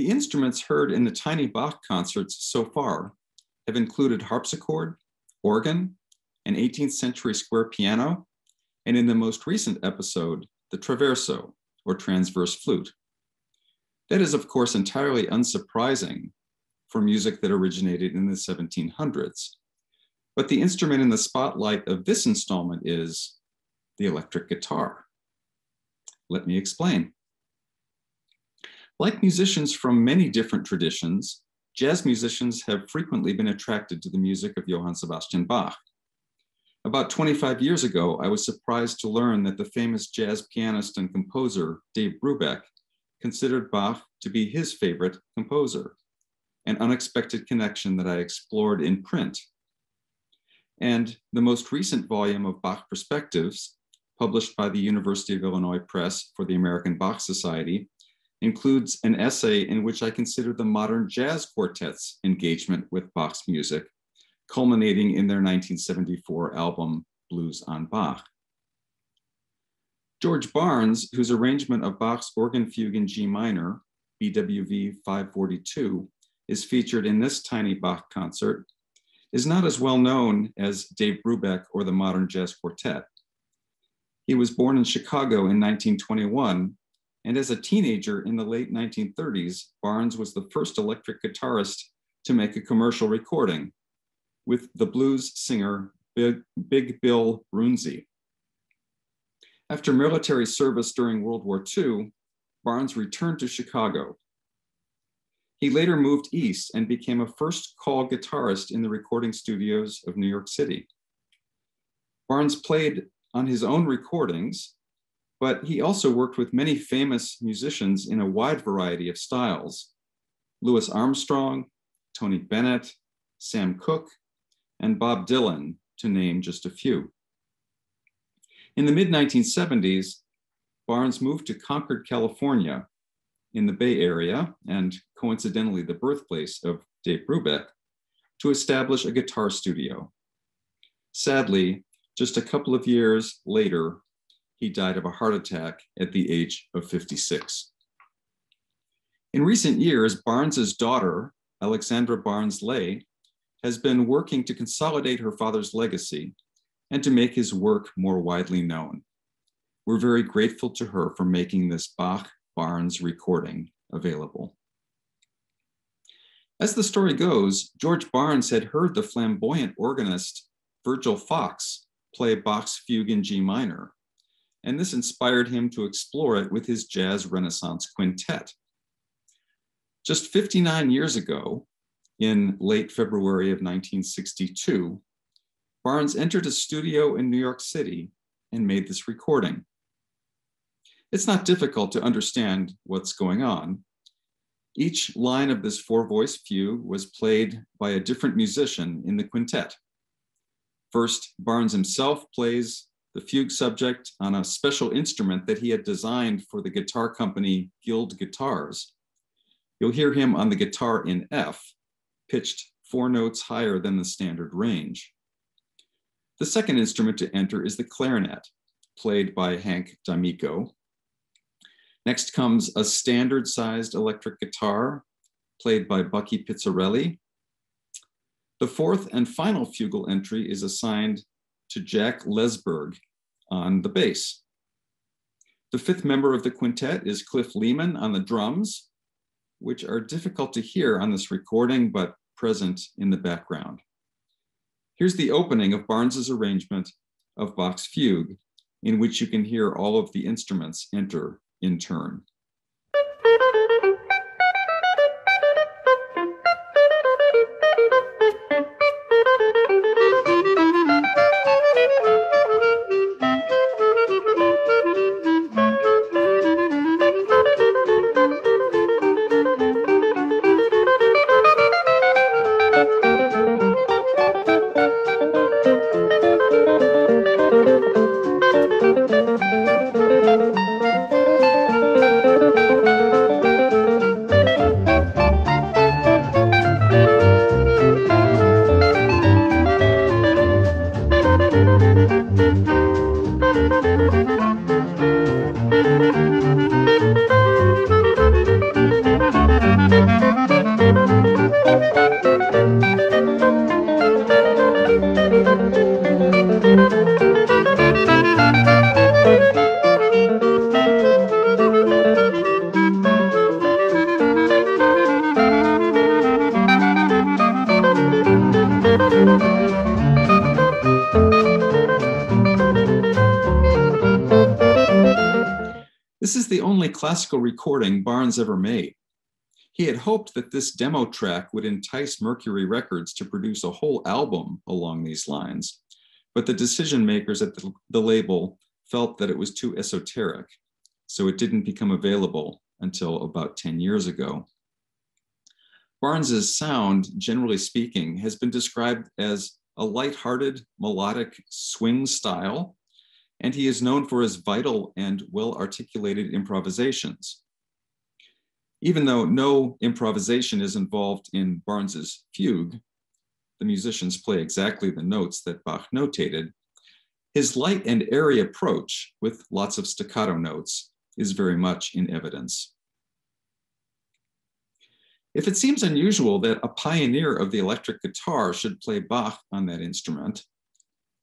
The instruments heard in the tiny Bach concerts so far have included harpsichord, organ, an 18th century square piano, and in the most recent episode, the traverso, or transverse flute. That is, of course, entirely unsurprising for music that originated in the 1700s. But the instrument in the spotlight of this installment is the electric guitar. Let me explain. Like musicians from many different traditions, jazz musicians have frequently been attracted to the music of Johann Sebastian Bach. About 25 years ago, I was surprised to learn that the famous jazz pianist and composer Dave Brubeck considered Bach to be his favorite composer, an unexpected connection that I explored in print. And the most recent volume of Bach Perspectives, published by the University of Illinois Press for the American Bach Society, includes an essay in which I consider the modern jazz quartet's engagement with Bach's music culminating in their 1974 album, Blues on Bach. George Barnes, whose arrangement of Bach's organ fugue in G minor, BWV 542, is featured in this tiny Bach concert, is not as well known as Dave Brubeck or the Modern Jazz Quartet. He was born in Chicago in 1921, and as a teenager in the late 1930s, Barnes was the first electric guitarist to make a commercial recording, with the blues singer Big, Big Bill Broonzy. After military service during World War II, Barnes returned to Chicago. He later moved east and became a first call guitarist in the recording studios of New York City. Barnes played on his own recordings, but he also worked with many famous musicians in a wide variety of styles. Louis Armstrong, Tony Bennett, Sam Cooke, and Bob Dylan, to name just a few. In the mid 1970s, Barnes moved to Concord, California, in the Bay Area, and coincidentally the birthplace of Dave Brubeck, to establish a guitar studio. Sadly, just a couple of years later, he died of a heart attack at the age of 56. In recent years, Barnes's daughter, Alexandra Barnes Lay, has been working to consolidate her father's legacy and to make his work more widely known. We're very grateful to her for making this Bach Barnes recording available. As the story goes, George Barnes had heard the flamboyant organist Virgil Fox play Bach's fugue in G minor, and this inspired him to explore it with his Jazz Renaissance Quintet. Just 59 years ago, in late February of 1962, Barnes entered a studio in New York City and made this recording. It's not difficult to understand what's going on. Each line of this four voice fugue was played by a different musician in the quintet. First, Barnes himself plays the fugue subject on a special instrument that he had designed for the guitar company Guild Guitars. You'll hear him on the guitar in F, pitched four notes higher than the standard range. The second instrument to enter is the clarinet, played by Hank D'Amico. Next comes a standard sized electric guitar, played by Bucky Pizzarelli. The fourth and final fugal entry is assigned to Jack Lesberg on the bass. The fifth member of the quintet is Cliff Leeman on the drums, which are difficult to hear on this recording, but present in the background. Here's the opening of Barnes's arrangement of Bach's Fugue, in which you can hear all of the instruments enter in turn. Classical recording Barnes ever made. He had hoped that this demo track would entice Mercury Records to produce a whole album along these lines, but the decision makers at the, the label felt that it was too esoteric, so it didn't become available until about 10 years ago. Barnes's sound, generally speaking, has been described as a light-hearted melodic swing style, and he is known for his vital and well-articulated improvisations. Even though no improvisation is involved in Barnes's fugue, the musicians play exactly the notes that Bach notated, his light and airy approach with lots of staccato notes is very much in evidence. If it seems unusual that a pioneer of the electric guitar should play Bach on that instrument,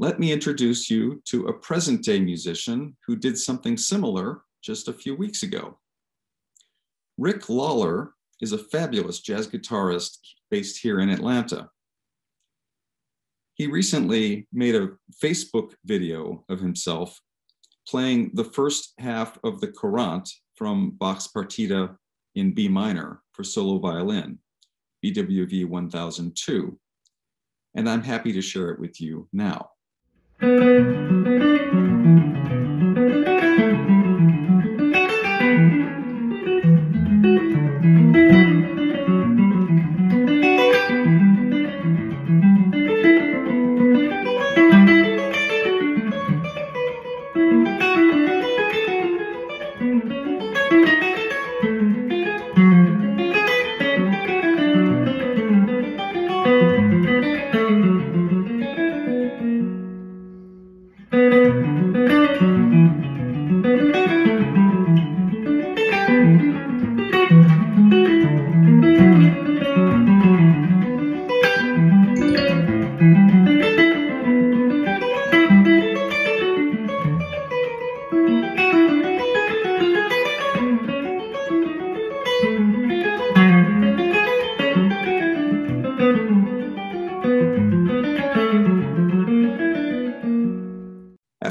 let me introduce you to a present day musician who did something similar just a few weeks ago. Rick Lollar is a fabulous jazz guitarist based here in Atlanta. He recently made a Facebook video of himself playing the first half of the Courante from Bach's Partita in B minor for solo violin, BWV 1002. And I'm happy to share it with you now. Música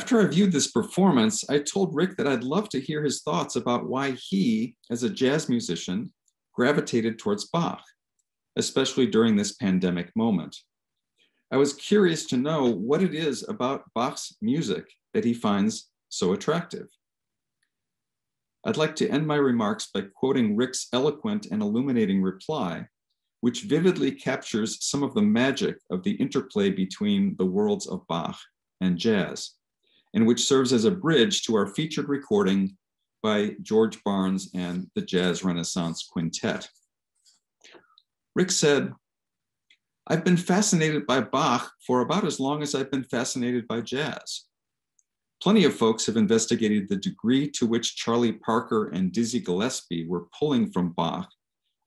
After I viewed this performance, I told Rick that I'd love to hear his thoughts about why he, as a jazz musician, gravitated towards Bach, especially during this pandemic moment. I was curious to know what it is about Bach's music that he finds so attractive. I'd like to end my remarks by quoting Rick's eloquent and illuminating reply, which vividly captures some of the magic of the interplay between the worlds of Bach and jazz and which serves as a bridge to our featured recording by George Barnes and the Jazz Renaissance Quintet. Rick said, I've been fascinated by Bach for about as long as I've been fascinated by jazz. Plenty of folks have investigated the degree to which Charlie Parker and Dizzy Gillespie were pulling from Bach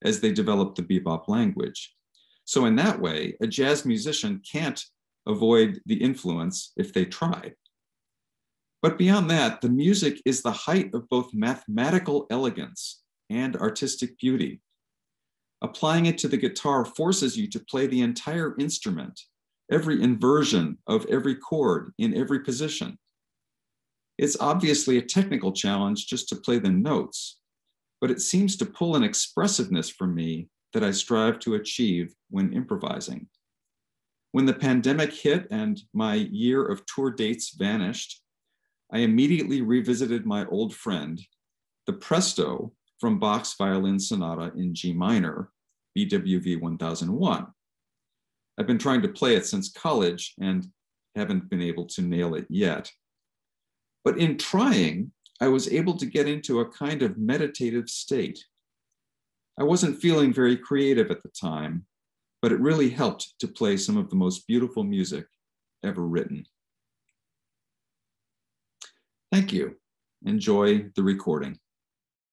as they developed the bebop language. So, in that way, a jazz musician can't avoid the influence if they tried. But beyond that, the music is the height of both mathematical elegance and artistic beauty. Applying it to the guitar forces you to play the entire instrument, every inversion of every chord in every position. It's obviously a technical challenge just to play the notes, but it seems to pull an expressiveness from me that I strive to achieve when improvising. When the pandemic hit and my year of tour dates vanished, I immediately revisited my old friend, the Presto from Bach's Violin Sonata in G minor, BWV 1001. I've been trying to play it since college and haven't been able to nail it yet. But in trying, I was able to get into a kind of meditative state. I wasn't feeling very creative at the time, but it really helped to play some of the most beautiful music ever written. Thank you. Enjoy the recording.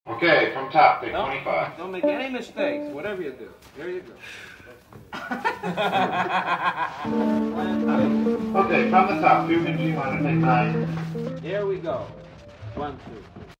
Okay, from top, take Don't, 25. don't make any mistakes, whatever you do. Here you go. Okay, from the top, two and G minor, take nine. Here we go. One, two.